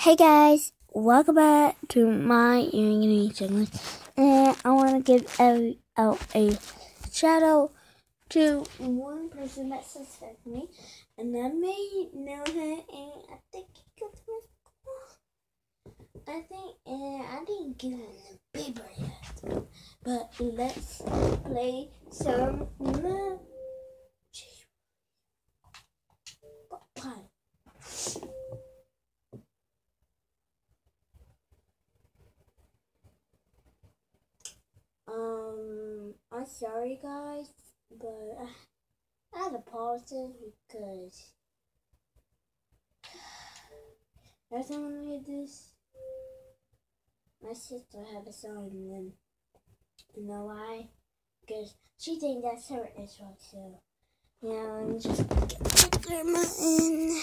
Hey guys, welcome back to my Unity channel, and I want to give a, out a shout out to one person that subscribed me, and I may know her, and I think he goes to my school. I think, and I didn't give him the paper yet, but let's play some love. Um, I'm sorry guys, but I to pause it because every time I made this, my sister had a song and then you know why? Because she thinks that's her intro too. Yeah, me just get camera in.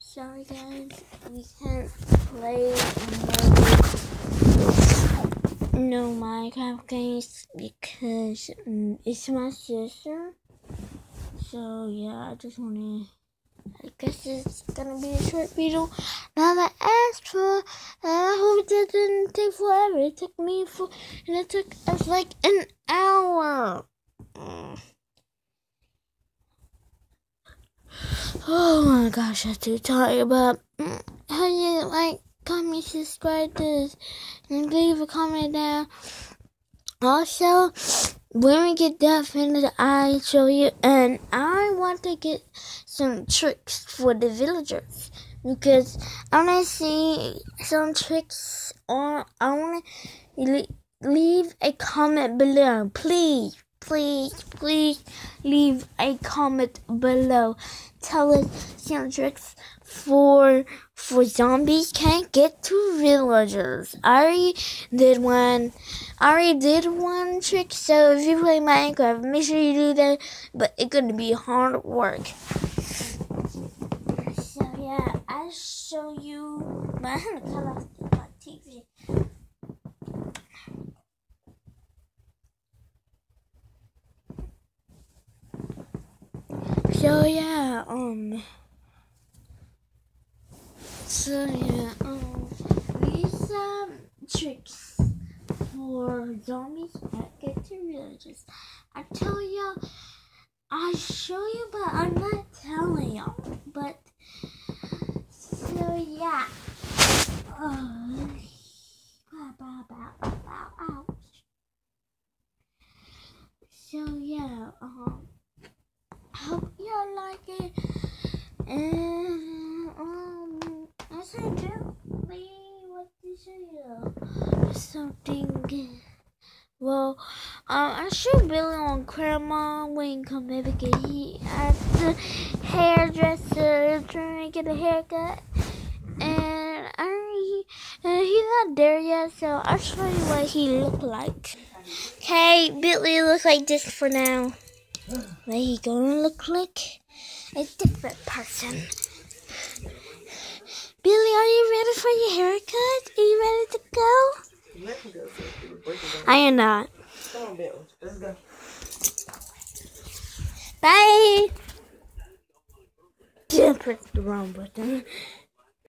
Sorry guys, we can't play no Minecraft games because um, it's my sister. So yeah, I just wanna. I guess it's gonna be a short video. Now that I asked for, and I hope it didn't take forever. It took me for, and it took us like an hour. Oh my gosh, I'm too tired. But how you like? Comment, subscribe this, and leave a comment down. Also, when we get that finished, I show you, and I want to get some tricks for the villagers because I want to see some tricks Or I want to leave a comment below, please, please, please leave a comment below. Tell us some tricks for for zombies can't get to villagers. I already did one. I already did one trick. So if you play Minecraft, make sure you do that. But it's gonna be hard work. So yeah, I'll show you. But I'm off my TV. So yeah, um. So yeah, um, these um tricks for zombies that get to villages. I tell you, I show you, but I'm not telling y'all. But so yeah. Uh. So yeah, um, hope y'all like it, and um. Yes, I do. What did you Something. Well, um, I showed Billy on Grandma when come baby get he at the hairdresser trying to get a haircut, and I and he's not there yet, so I'll show you what he look like. Okay, Billy looks like this for now. What he gonna look like? A different person. Billy, are you ready for your haircut? Are you ready to go? I am not. On. Let's go. Bye. Yeah, press the wrong button.